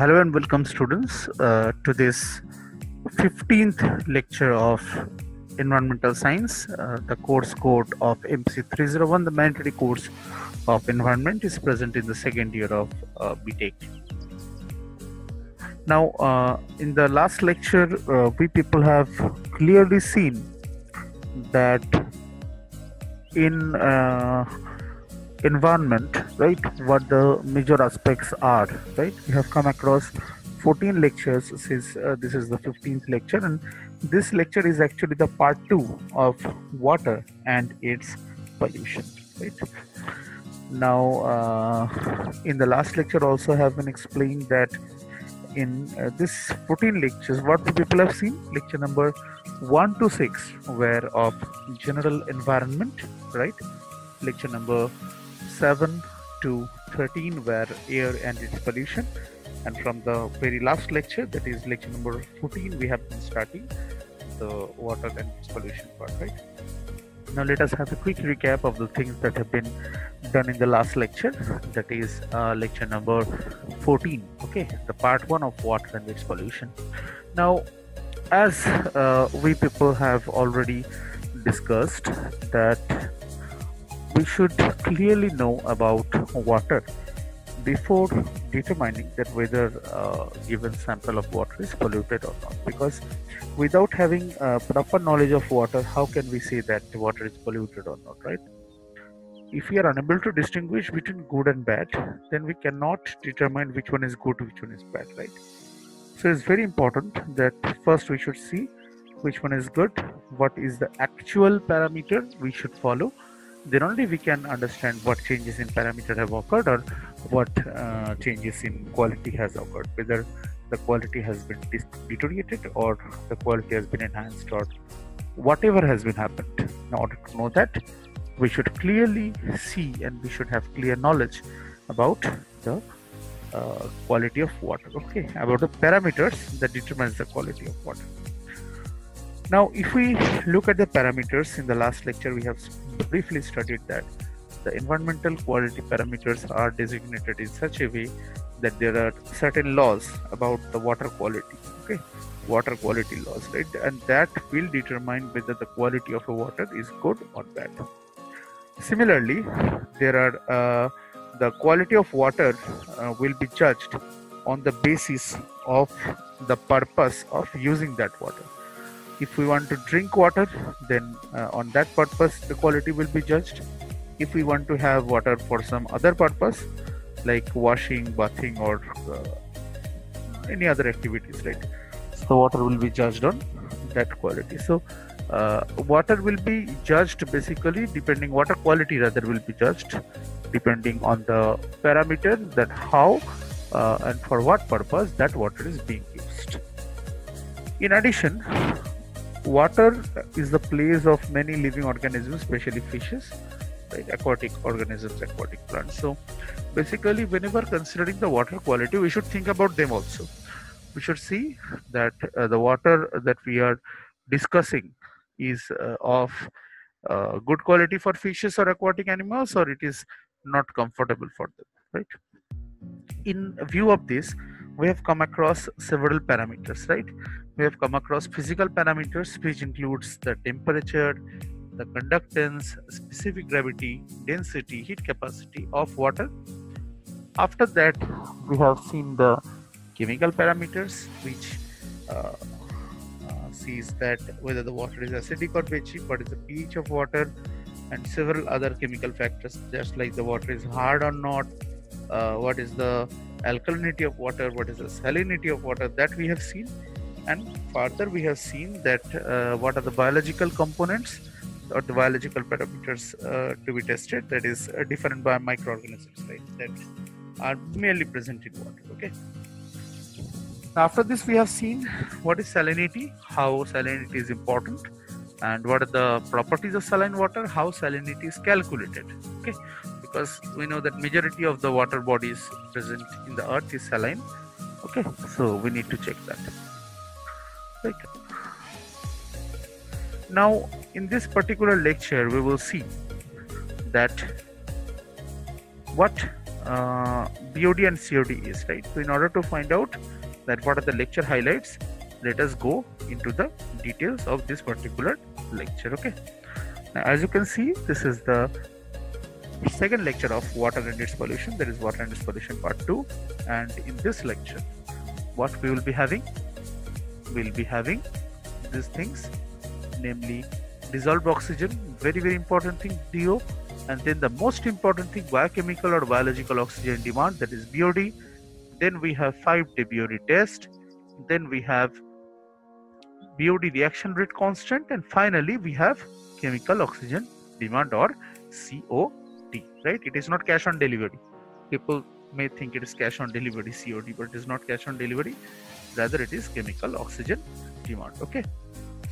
hello and welcome, students, uh, to this 15th lecture of Environmental Science. Uh, the course code of MC301, the mandatory course of Environment, is present in the second year of uh, BTech. Now, uh, in the last lecture, uh, we people have clearly seen that in uh, environment right what the major aspects are right? We have come across 14 lectures since uh, this is the 15th lecture and this lecture is actually the part 2 of water and its pollution right? Now uh, in the last lecture also have been explained that in uh, this 14 lectures what people have seen? Lecture number 1 to 6 were of general environment right? Lecture number 7 to 13 were air and its pollution. And from the very last lecture that is lecture number 14 we have been starting the water and its pollution part right? Now let us have a quick recap of the things that have been done in the last lecture. That is uh, lecture number 14 okay? The part one of water and its pollution. Now as uh, we people have already discussed that we should clearly know about water before determining that whether uh, given sample of water is polluted or not. Because without having proper knowledge of water how can we say that water is polluted or not right? If we are unable to distinguish between good and bad then we cannot determine which one is good which one is bad right? So it's very important that first we should see which one is good what is the actual parameter we should follow then only we can understand what changes in parameter have occurred or what uh, changes in quality has occurred whether the quality has been deteriorated or the quality has been enhanced or whatever has been happened. In order to know that we should clearly see and we should have clear knowledge about the uh, quality of water okay? About the parameters that determines the quality of water. Now if we look at the parameters in the last lecture we have briefly studied that the environmental quality parameters are designated in such a way that there are certain laws about the water quality okay? Water quality laws right? And that will determine whether the quality of a water is good or bad. Similarly there are uh, the quality of water uh, will be judged on the basis of the purpose of using that water if we want to drink water then uh, on that purpose the quality will be judged. If we want to have water for some other purpose like washing bathing or uh, any other activities right so water will be judged on that quality. So uh, water will be judged basically depending water quality rather will be judged depending on the parameter that how uh, and for what purpose that water is being used. In addition water is the place of many living organisms especially fishes right aquatic organisms aquatic plants. So basically whenever considering the water quality we should think about them also. We should see that uh, the water that we are discussing is uh, of uh, good quality for fishes or aquatic animals or it is not comfortable for them right? In view of this we have come across several parameters right we have come across physical parameters which includes the temperature the conductance specific gravity density heat capacity of water. After that we have seen the chemical parameters which uh, uh, sees that whether the water is acidic or basic what is the ph of water and several other chemical factors just like the water is hard or not uh, what is the alkalinity of water what is the salinity of water that we have seen and further we have seen that uh, what are the biological components or the biological parameters uh, to be tested that is uh, different by microorganisms right that are merely present in water okay? After this we have seen what is salinity how salinity is important and what are the properties of saline water how salinity is calculated okay? Because we know that majority of the water bodies present in the earth is saline okay? So we need to check that right now in this particular lecture we will see that what uh, BOD and COD is, right? So in order to find out that what are the lecture highlights, let us go into the details of this particular lecture, okay? Now, as you can see, this is the second lecture of water and its pollution, that is water and its pollution part 2. And in this lecture, what we will be having? We'll be having these things, namely dissolved oxygen, very very important thing, DO, and then the most important thing biochemical or biological oxygen demand that is BOD then we have 5 day BOD test. Then we have BOD reaction rate constant. And finally we have chemical oxygen demand or COD right? It is not cash on delivery. People may think it is cash on delivery COD but it is not cash on delivery rather it is chemical oxygen demand okay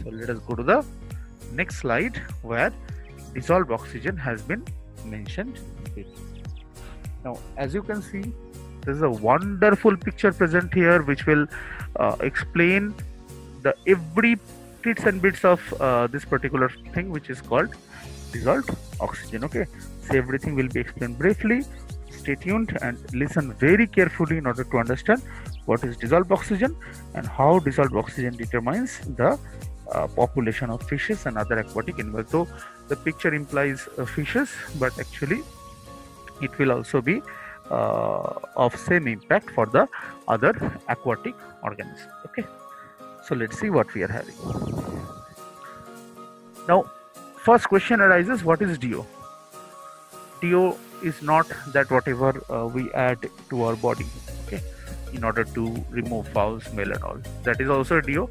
so let us go to the next slide where dissolved oxygen has been mentioned. Now, as you can see, there is a wonderful picture present here which will uh, explain the every bits and bits of uh, this particular thing which is called dissolved oxygen. Okay, so everything will be explained briefly. Stay tuned and listen very carefully in order to understand what is dissolved oxygen and how dissolved oxygen determines the uh, population of fishes and other aquatic animals. So the picture implies uh, fishes, but actually it will also be uh, of same impact for the other aquatic organisms. Okay, so let's see what we are having. Now, first question arises: What is DO? DO is not that whatever uh, we add to our body. In order to remove foul smell and all. That is also a DO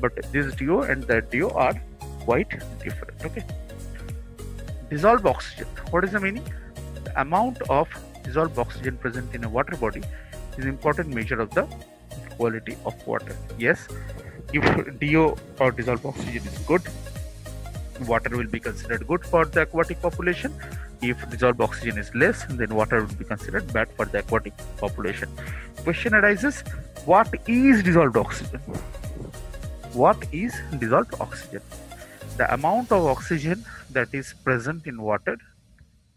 but this DO and that DO are quite different. Okay. Dissolved oxygen. What is the meaning? The amount of dissolved oxygen present in a water body is an important measure of the quality of water. Yes, if DO or dissolved oxygen is good, water will be considered good for the aquatic population. If dissolved oxygen is less, then water will be considered bad for the aquatic population. Question arises: What is dissolved oxygen? what is dissolved oxygen? The amount of oxygen that is present in water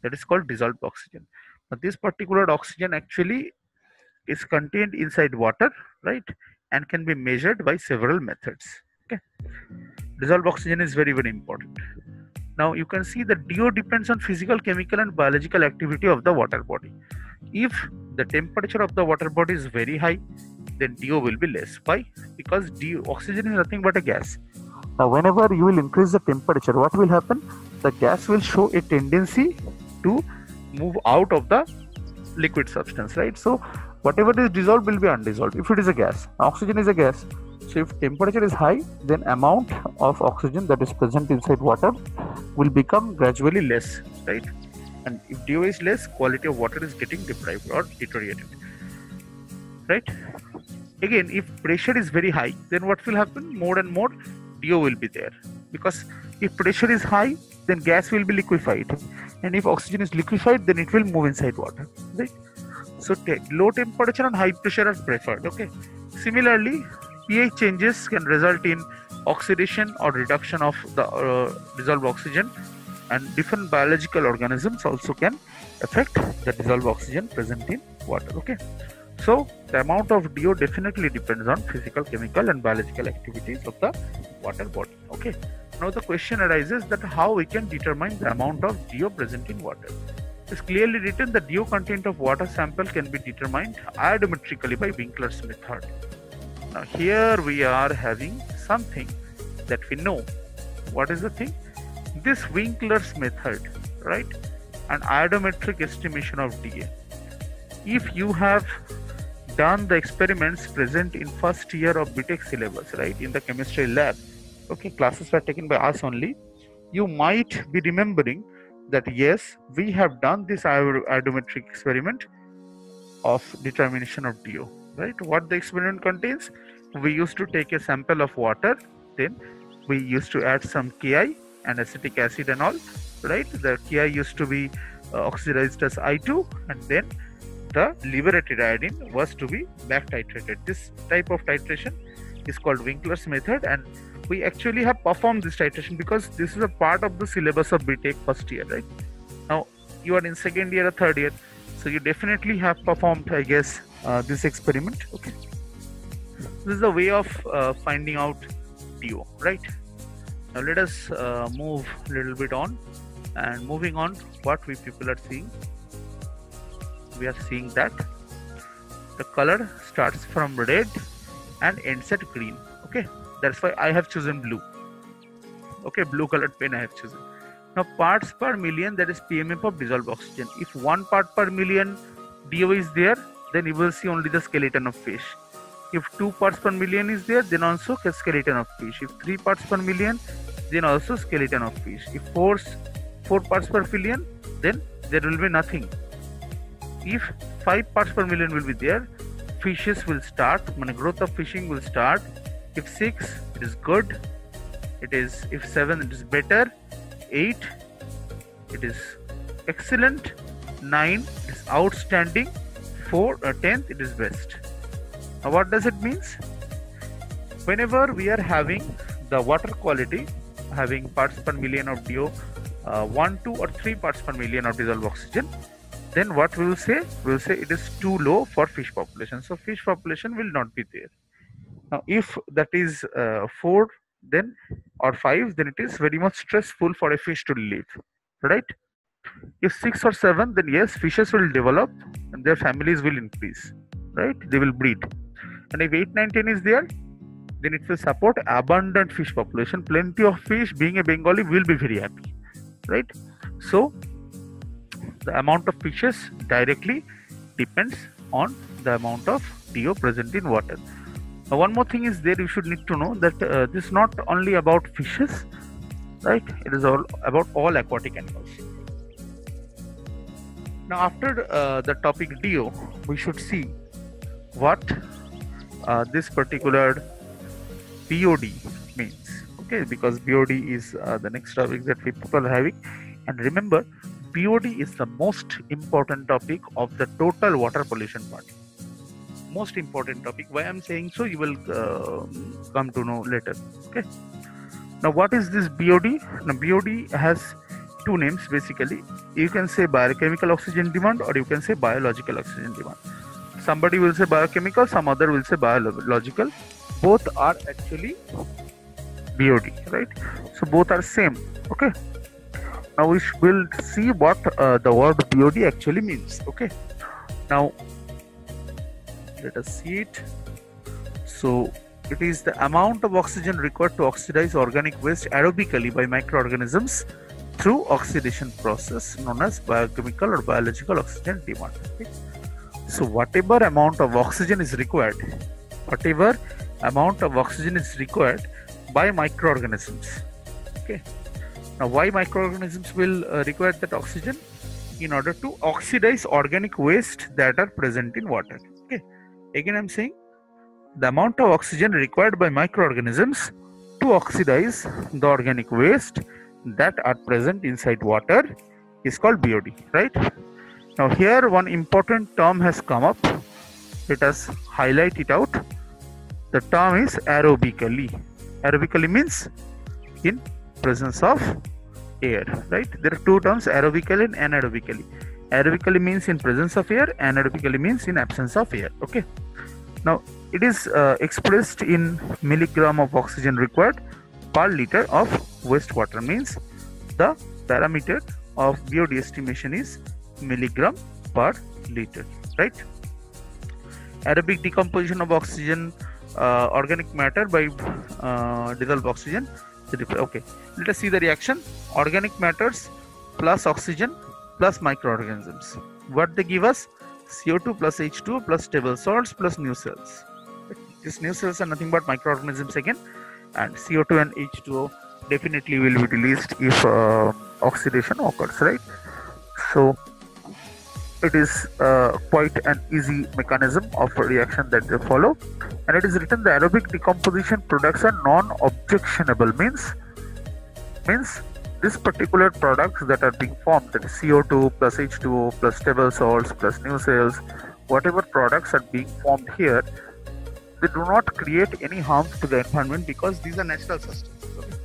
that is called dissolved oxygen. But this particular oxygen actually is contained inside water right and can be measured by several methods okay? Dissolved oxygen is very very important. Now you can see that DO depends on physical chemical and biological activity of the water body. If the temperature of the water body is very high then DO will be less. Why? Because DO, oxygen is nothing but a gas. Now, whenever you will increase the temperature, what will happen? The gas will show a tendency to move out of the liquid substance, right? So, whatever is dissolved will be undissolved if it is a gas. Oxygen is a gas. So, if temperature is high, then amount of oxygen that is present inside water will become gradually less, right? And if DO is less, quality of water is getting deprived or deteriorated, right? again if pressure is very high then what will happen? More and more DO will be there. Because if pressure is high then gas will be liquefied. And if oxygen is liquefied then it will move inside water. Right? So low temperature and high pressure are preferred okay? Similarly pH changes can result in oxidation or reduction of the uh, dissolved oxygen and different biological organisms also can affect the dissolved oxygen present in water okay so the amount of DO definitely depends on physical, chemical and biological activities of the water body. Okay. Now the question arises that how we can determine the amount of DO present in water. It's clearly written the DO content of water sample can be determined iodometrically by Winkler's method. Now here we are having something that we know. What is the thing? This Winkler's method, right? An iodometric estimation of DA. If you have done the experiments present in first year of BTech syllabus, right, in the chemistry lab, okay, classes were taken by us only, you might be remembering that yes, we have done this iodometric experiment of determination of DO, right? What the experiment contains, we used to take a sample of water, then we used to add some KI and acetic acid and all, right? The KI used to be uh, oxidized as I2 and then the liberated iodine was to be back titrated. This type of titration is called Winkler's method, and we actually have performed this titration because this is a part of the syllabus of BTech first year, right? Now you are in second year or third year, so you definitely have performed i guess uh, this experiment okay this is the way of uh, finding out do right now let us uh, move a little bit on and moving on what we people are seeing. We are seeing that the color starts from red and ends at green. Okay that's why i have chosen blue. Okay blue colored pen i have chosen. Now parts per million that is ppm of dissolved oxygen. If one part per million do is there then you will see only the skeleton of fish if two parts per million is there then also skeleton of fish. If three parts per million then also skeleton of fish. If four four parts per billion then there will be nothing. If five parts per million will be there fishes will start when growth of fishing will start. If six it is good. It is if seven it is better. Eight it is excellent. Nine is outstanding. Four or tenth it is best now what does it means? Whenever we are having the water quality having parts per million of DO uh, 1 2 or 3 parts per million of dissolved oxygen then what we will say? We will say it is too low for fish population. So fish population will not be there. Now if that is uh, 4 then or 5 then it is very much stressful for a fish to live right? If 6 or 7 then yes fishes will develop and their families will increase right? They will breed and if 8 9 10 is there then it will support abundant fish population. Plenty of fish being a bengali will be very happy right? So the amount of fishes directly depends on the amount of do present in water. Now one more thing is there you should need to know that uh, this is not only about fishes right? It is all about all aquatic animals. Now after uh, the topic do we should see what uh, this particular BOD means. Okay, because BOD is uh, the next topic that people are having. And remember, BOD is the most important topic of the total water pollution part. Most important topic. Why I'm saying so, you will uh, come to know later. Okay. Now, what is this BOD? Now, BOD has two names basically. You can say biochemical oxygen demand or you can say biological oxygen demand somebody will say biochemical some other will say biological. Both are actually BOD right? So both are same okay? Now we will see what uh, the word BOD actually means okay? Now let us see it. So it is the amount of oxygen required to oxidize organic waste aerobically by microorganisms through oxidation process known as biochemical or biological oxygen demand okay? So whatever amount of oxygen is required, whatever amount of oxygen is required by microorganisms. Okay. Now why microorganisms will uh, require that oxygen? In order to oxidize organic waste that are present in water. Okay. Again I'm saying the amount of oxygen required by microorganisms to oxidize the organic waste that are present inside water is called BOD, right? Now here one important term has come up. Let us highlight it out. The term is aerobically. Aerobically means in presence of air right? There are two terms aerobically and anaerobically. Aerobically means in presence of air anaerobically means in absence of air okay? Now it is uh, expressed in milligram of oxygen required per liter of wastewater means the parameter of BOD estimation is milligram per liter right? Aerobic decomposition of oxygen uh, organic matter by uh, dissolved oxygen. Okay let us see the reaction. Organic matters plus oxygen plus microorganisms. What they give us? Co2 plus h2 plus stable salts plus new cells. These new cells are nothing but microorganisms again. And co2 and h2o definitely will be released if uh, oxidation occurs right? So it is uh, quite an easy mechanism of reaction that they follow. And it is written the aerobic decomposition products are non-objectionable. Means means this particular products that are being formed that is CO2 plus H2O plus stable salts plus new cells whatever products are being formed here they do not create any harm to the environment because these are natural substances okay?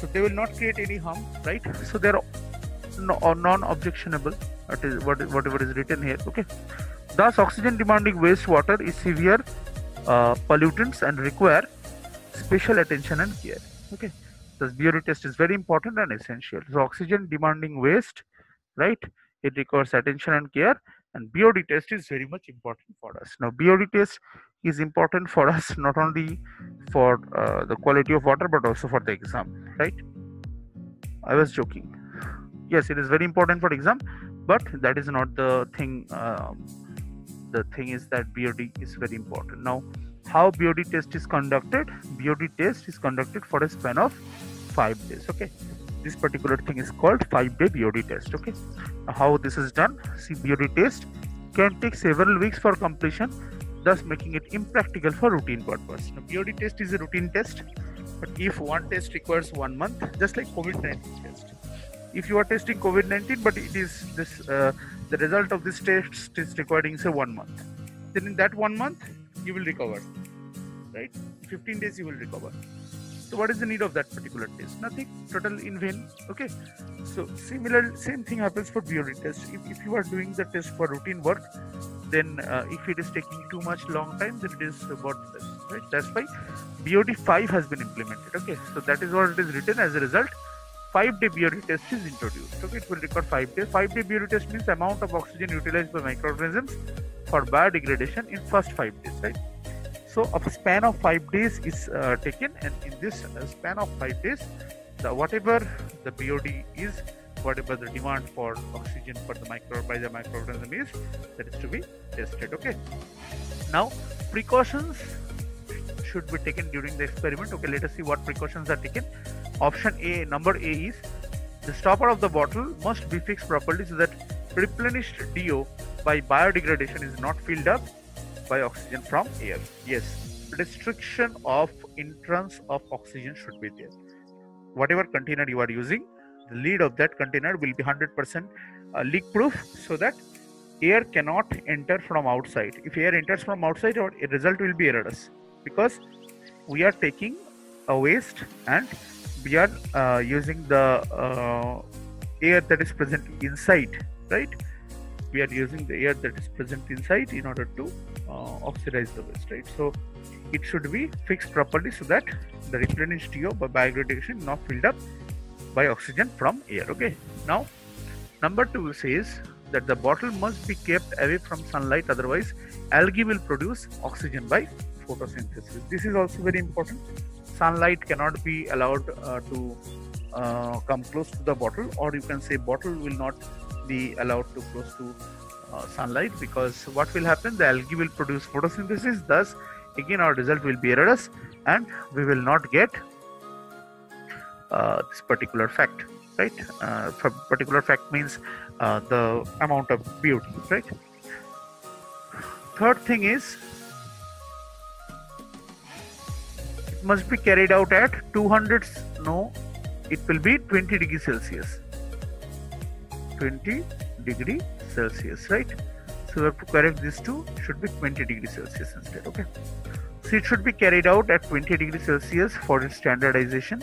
so they will not create any harm right? So they are non-objectionable that is what whatever is written here okay. Thus oxygen demanding wastewater is severe uh, pollutants and require special attention and care okay. This BOD test is very important and essential. So oxygen demanding waste right it requires attention and care and BOD test is very much important for us. Now BOD test is important for us not only for uh, the quality of water but also for the exam right? I was joking. Yes it is very important for exam but that is not the thing um, the thing is that BOD is very important. Now how BOD test is conducted? BOD test is conducted for a span of five days okay? This particular thing is called five day BOD test okay? Now, how this is done? See BOD test can take several weeks for completion thus making it impractical for routine purpose. Now BOD test is a routine test but if one test requires one month just like COVID-19 test if you are testing COVID-19 but it is this uh, the result of this test is requiring say one month. Then in that one month you will recover right? 15 days you will recover. So what is the need of that particular test? Nothing. Total in vain. Okay. So similar same thing happens for BOD test. If, if you are doing the test for routine work then uh, if it is taking too much long time then it is about this right? That's why BOD 5 has been implemented. Okay. So that is what it is written as a result five day BOD test is introduced. Okay it will record five days. Five day BOD test means amount of oxygen utilized by microorganisms for biodegradation in first five days right? So a span of five days is uh, taken and in this uh, span of five days the whatever the BOD is whatever the demand for oxygen for the micro by the microorganism is that is to be tested okay? Now precautions should be taken during the experiment okay? Let us see what precautions are taken option a number a is the stopper of the bottle must be fixed properly so that replenished do by biodegradation is not filled up by oxygen from air. Yes restriction of entrance of oxygen should be there. Whatever container you are using the lid of that container will be 100% uh, leak proof so that air cannot enter from outside. If air enters from outside our result will be erroneous because we are taking a waste and we are uh, using the uh, air that is present inside right? We are using the air that is present inside in order to uh, oxidize the waste right? So it should be fixed properly so that the replenished DO by biodegradation not filled up by oxygen from air okay? Now number two says that the bottle must be kept away from sunlight otherwise algae will produce oxygen by photosynthesis. This is also very important sunlight cannot be allowed uh, to uh, come close to the bottle or you can say bottle will not be allowed to close to uh, sunlight because what will happen? The algae will produce photosynthesis thus again our result will be erroneous and we will not get uh, this particular fact right? Uh, particular fact means uh, the amount of BOD right? Third thing is must be carried out at 200 no it will be 20 degree celsius. 20 degree celsius right? So we have to correct this to should be 20 degree celsius instead okay? So it should be carried out at 20 degree celsius for its standardization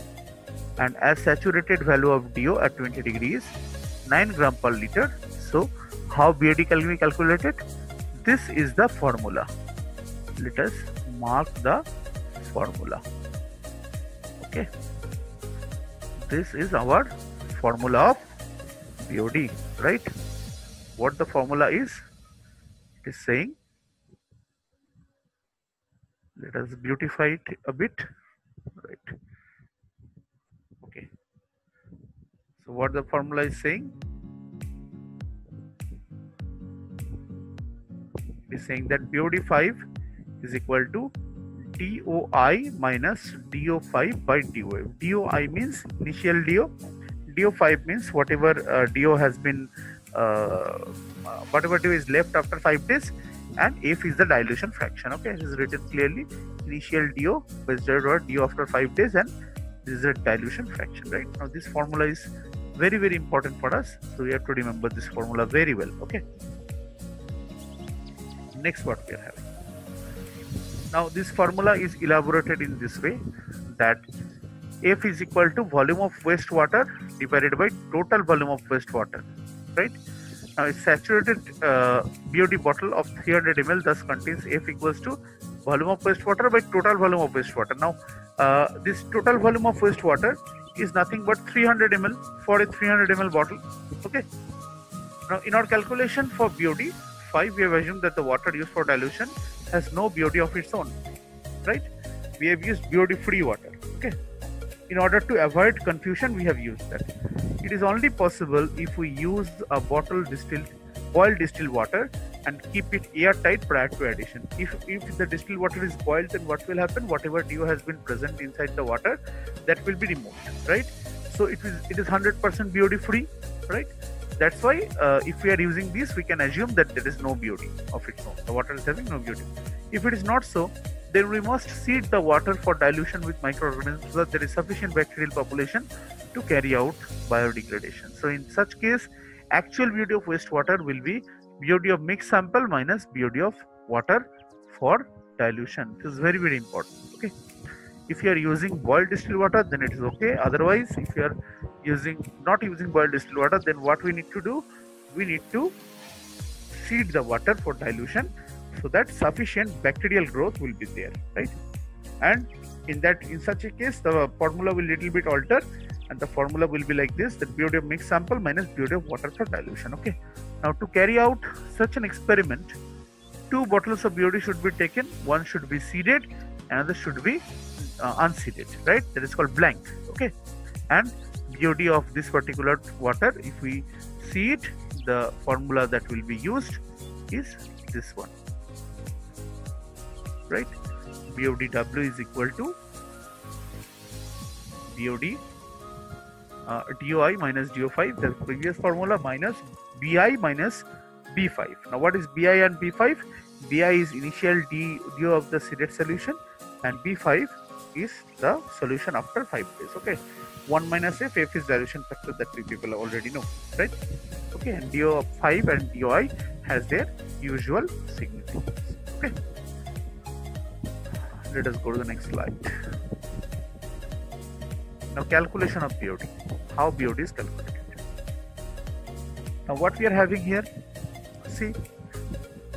and as saturated value of DO at 20 degrees 9 gram per liter. So how BOD can be calculated this is the formula. Let us mark the formula. Okay. This is our formula of BOD right? What the formula is? It is saying let us beautify it a bit right? Okay. So what the formula is saying? It is saying that BOD5 is equal to DOI minus DO5 by DO. DOI means initial DO. DO5 means whatever uh, DO has been, uh, whatever DO is left after 5 days and F is the dilution fraction. Okay, it is written clearly initial DO considered or DO after 5 days and this is a dilution fraction, right? Now this formula is very very important for us. So we have to remember this formula very well. Okay. Next what we are having. Now this formula is elaborated in this way that F is equal to volume of wastewater divided by total volume of wastewater, right? Now, a saturated uh, BOD bottle of 300 ml thus contains F equals to volume of wastewater by total volume of wastewater. Now, uh, this total volume of wastewater is nothing but 300 ml for a 300 ml bottle. Okay. Now, in our calculation for BOD 5, we have assumed that the water used for dilution has no BOD of its own, right? We have used BOD free water. Okay. In order to avoid confusion, we have used that. It is only possible if we use a bottle distilled, boiled distilled water and keep it airtight prior to addition. If, if the distilled water is boiled, then what will happen? Whatever DO has been present inside the water, that will be removed, right? So it is it is 100% BOD free right? That's why uh, if we are using this, we can assume that there is no BOD of its own. The water is having no BOD. If it is not so, then we must seed the water for dilution with microorganisms so that there is sufficient bacterial population to carry out biodegradation. So in such case, actual BOD of wastewater will be BOD of mixed sample minus BOD of water for dilution. This is very very important. If you are using boiled distilled water, then it is okay. Otherwise, if you are using not using boiled distilled water, then what we need to do? We need to seed the water for dilution so that sufficient bacterial growth will be there, right? And in that in such a case, the formula will little bit alter and the formula will be like this that BOD of mixed sample minus BOD of water for dilution okay now to carry out such an experiment two bottles of BOD should be taken one should be seeded another should be uh, unseeded right that is called blank okay and BOD of this particular water if we see it the formula that will be used is this one right BODW is equal to BOD uh, DOI minus DO5, the previous formula minus BI minus B5. Now, what is BI and B5? BI is initial D, DO of the seeded solution, and B5 is the solution after 5 days. Okay, 1 minus F, F is dilution factor that we people already know, right? Okay, and DO of 5 and DOI has their usual significance. Okay, let us go to the next slide. Now, calculation of BOD. How BOD is calculated. Now, what we are having here, see,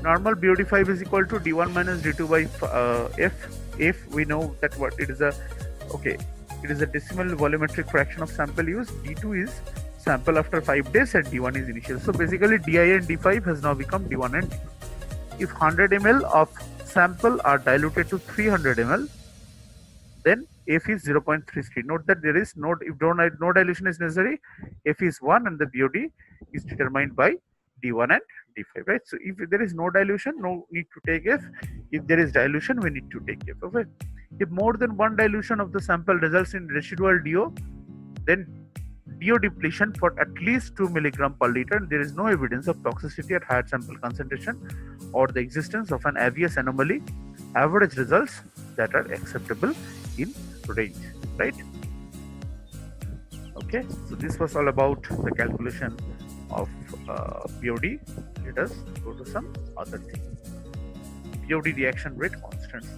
normal BOD5 is equal to D1 minus D2 by uh, F. If we know that what it is a, okay, it is a decimal volumetric fraction of sample use. D2 is sample after 5 days and D1 is initial. So, basically, DI and D5 has now become D1 and D2. If 100 ml of sample are diluted to 300 ml, then F is 0.33. Note that there is no if no dilution is necessary. F is 1 and the BOD is determined by D1 and D5. Right. So if there is no dilution, no need to take F. If there is dilution, we need to take F. Okay. If more than one dilution of the sample results in residual DO, then DO depletion for at least 2 milligram per liter. There is no evidence of toxicity at higher sample concentration or the existence of an obvious anomaly. Average results that are acceptable in range right okay so this was all about the calculation of uh, BOD let us go to some other thing BOD reaction rate constants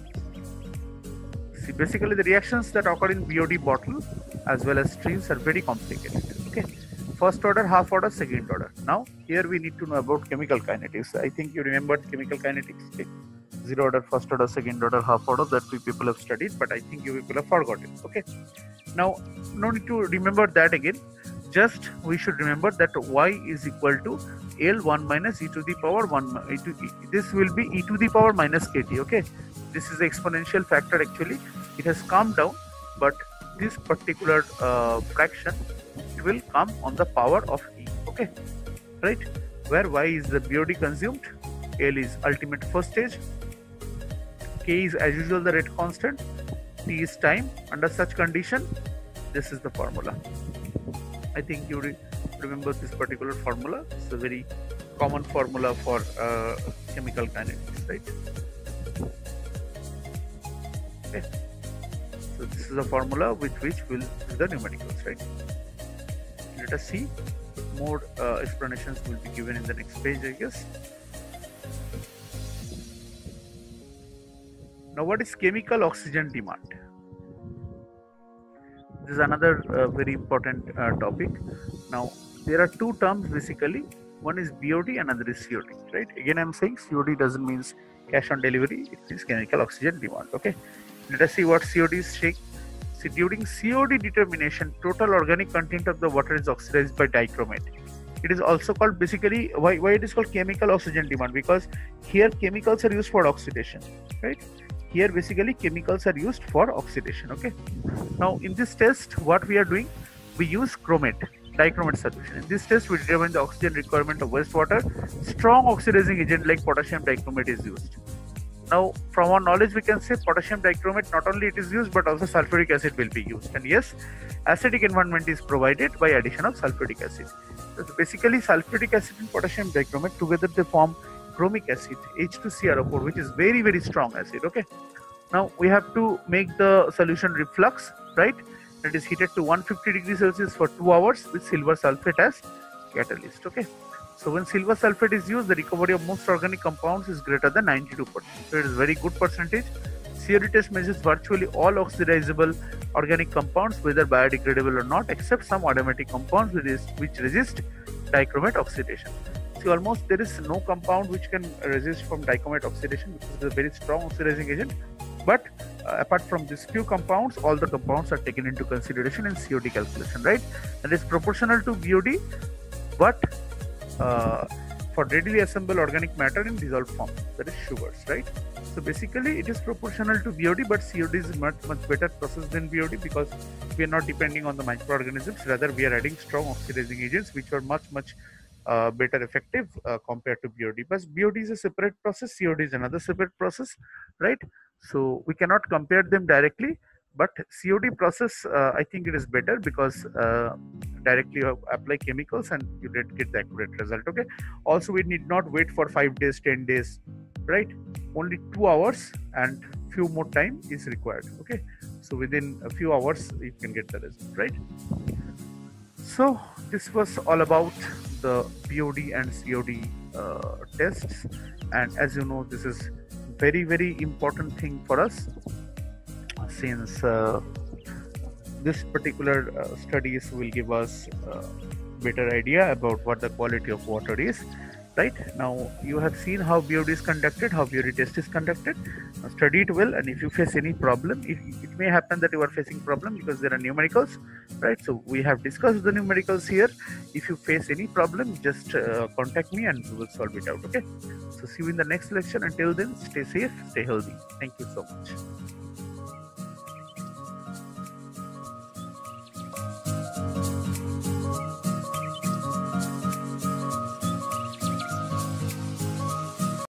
see basically the reactions that occur in BOD bottle as well as streams are very complicated okay first order half order second order now here we need to know about chemical kinetics I think you remembered chemical kinetics okay? zero order, first order, second order, half order that we people have studied, but I think you people have forgotten. Okay. Now, no need to remember that again. Just we should remember that y is equal to L1 minus e to the power 1. E to, this will be e to the power minus kt. Okay. This is the exponential factor actually. It has come down, but this particular uh, fraction it will come on the power of e. Okay. Right. Where y is the BOD consumed, L is ultimate first stage, k is as usual the rate constant t is time under such condition this is the formula i think you re remember this particular formula. It's a very common formula for uh, chemical kinetics right? Okay. So this is a formula with which we'll do the numericals right? Let us see. More uh, explanations will be given in the next page i guess. Now, what is chemical oxygen demand? This is another uh, very important uh, topic. Now, there are two terms basically. One is bod another is cod right? Again i'm saying cod doesn't means cash on delivery. It means chemical oxygen demand okay? Let us see what cod is saying. See during cod determination total organic content of the water is oxidized by dichromate. It is also called basically why, why it is called chemical oxygen demand? Because here chemicals are used for oxidation right here basically chemicals are used for oxidation okay? Now in this test what we are doing we use chromate dichromate solution. In this test we determine the oxygen requirement of wastewater. Strong oxidizing agent like potassium dichromate is used. Now from our knowledge we can say potassium dichromate not only it is used but also sulfuric acid will be used. And yes acidic environment is provided by addition of sulfuric acid. So basically sulfuric acid and potassium dichromate together they form chromic acid H2CrO4 which is very very strong acid okay? Now we have to make the solution reflux right? It is heated to 150 degrees Celsius for 2 hours with silver sulfate as catalyst okay? So when silver sulfate is used the recovery of most organic compounds is greater than 92 percent. So it is very good percentage. COD test measures virtually all oxidizable organic compounds whether biodegradable or not except some aromatic compounds which resist dichromate oxidation see almost there is no compound which can resist from dichromate oxidation which is a very strong oxidizing agent. But uh, apart from these few compounds all the compounds are taken into consideration in COD calculation right? And it's proportional to BOD but uh, for readily assimilable organic matter in dissolved form that is sugars right? So basically it is proportional to BOD but COD is much much better process than BOD because we are not depending on the microorganisms. Rather we are adding strong oxidizing agents which are much much uh, better effective uh, compared to BOD. But BOD is a separate process, COD is another separate process, right? So we cannot compare them directly. But COD process, uh, I think it is better because uh, directly apply chemicals and you did get the accurate result. Okay. Also, we need not wait for five days, ten days, right? Only two hours and few more time is required. Okay. So within a few hours, you can get the result, right? So this was all about the BOD and COD uh, tests, and as you know, this is very very important thing for us. Since uh, this particular uh, studies will give us uh, better idea about what the quality of water is right? Now you have seen how BOD is conducted how BOD test is conducted. Now study it well and if you face any problem it, it may happen that you are facing problem because there are numericals right? So we have discussed the numericals here. If you face any problem just uh, contact me and we will solve it out okay? So see you in the next lecture. Until then stay safe stay healthy. Thank you so much